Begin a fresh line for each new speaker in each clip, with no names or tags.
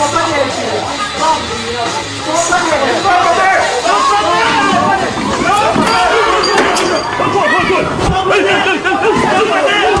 Companheiro, filho. vamos, Companheiro. Companheiro. vamos, Companheiro. Companheiro.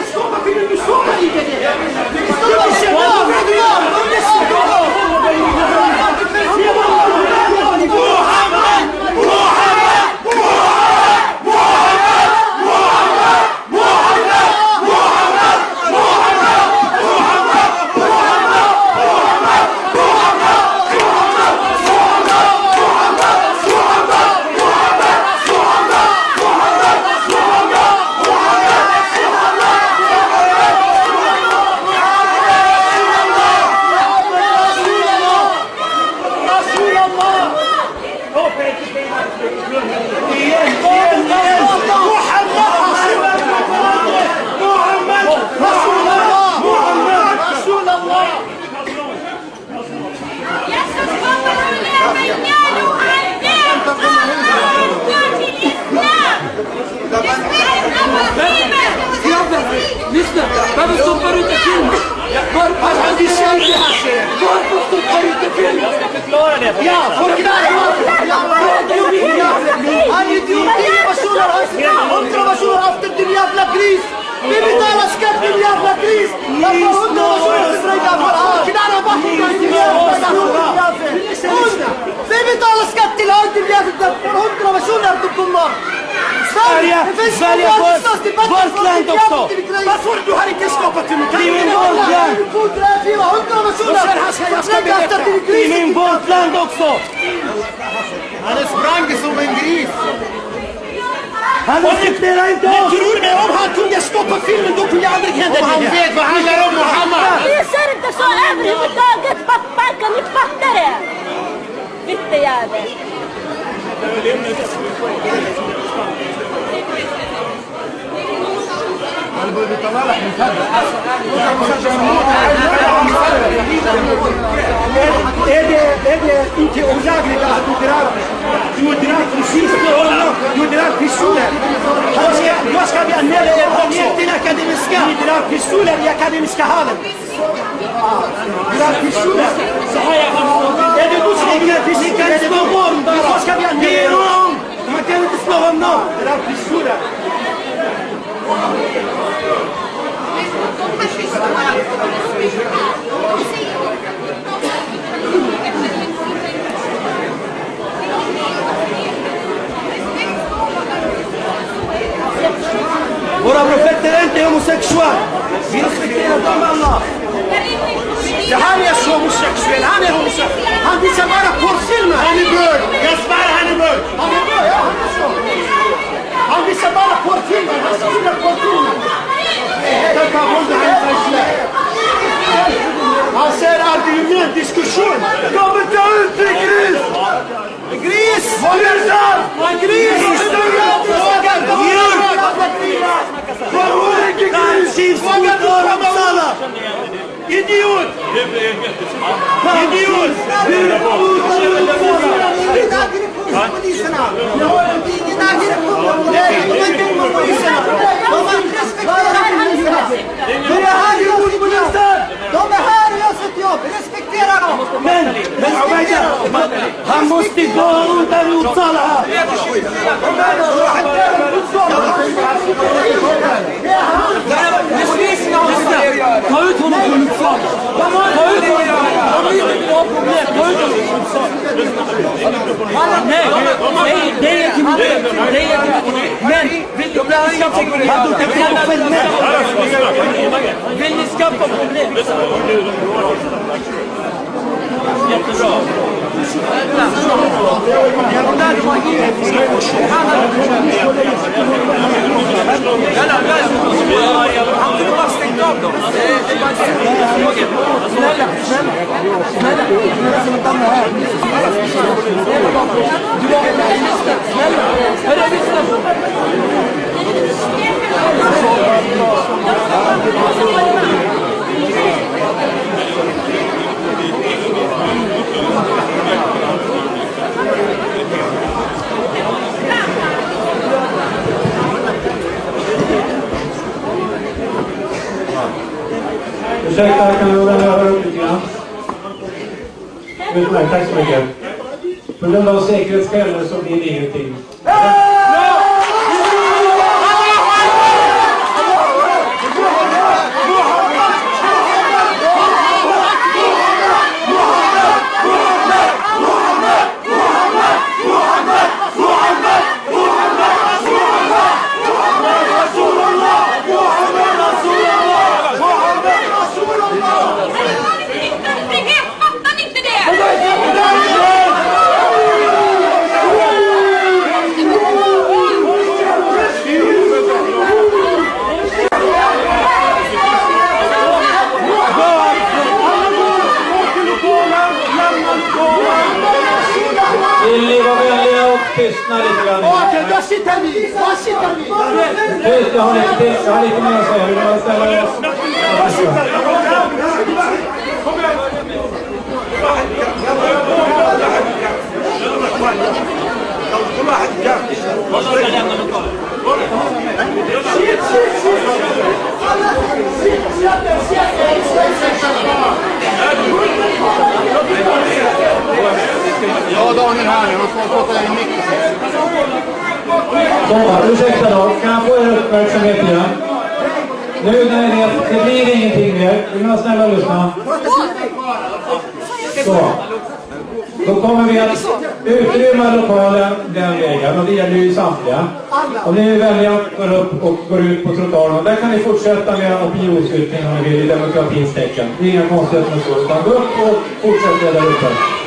Desculpa, filho, desculpa, líder. Estou me chamando.
Sverige! Är vårt- land också.
Varför du har inte skapat mig?
Det är min vårt land. Det är min vårt land också!
Han sprang som en gris!
Han respekterar inte
Men
oss!
tror ni om han kunde stoppa filmen då kunde aldrig hända det
Han vet vad handlar om Muhammad!
Vi ser inte så överhuvudtaget. Pappa, kan ni fatta det? Fittejävel.
بيطلع لك من Ede usate da tutelare, di tutelare il sistema, di tutelare il sole. Noi scambiamo nelle niente in accademica, di tutelare il sole
di accademica
Halen. Tutelare il sole. Ede tu sei di fisica, di bombo, noi scambiamo nelle. Ma che non ti spiego no, tutelare il sole.
Hani homosexual? Hani sen bana
porsil mi?
Hani böyle. Yes bana hani böyle. Hani böyle ya.
Hani böyle. Är det gris? Vågar du komma ut? Idiot! Idiot!
Poliserna! Jag Musste Gol und
dann Uzala. Warum han. Han är inte mitt problem. Men vill ni skaffa problem? Han tog inte på själv med. Vill ni skaffa problem? Jättebra.
Han kunde bara stängt av dem. Det är bara
Snälla, snälla, snälla,
Ursäkta, kan du vända över upp lite grann? Utmärkt, tack så mycket. På grund av säkerhetsskäl så blir det ingenting. Esto es una extensa, vale, ¿cómo lo sabes? No, está كل واحد جاب والله Ja,
Daniel här nu. Man får prata i micken.
Så, ursäkta då. Kan jag få er uppmärksamhet igen? Nu när ni vet, det blir ingenting mer. Vill ni snälla lyssna? Så. Då kommer vi att utrymma lokalen den vägen och det gäller ju samtliga. Om ni är vänliga går upp och går ut på trottoaren. Där kan ni fortsätta med opinionsyttring om ni vill i demokratins tecken. Det är inga konstigheter med så. Utan gå upp och fortsätt där uppe.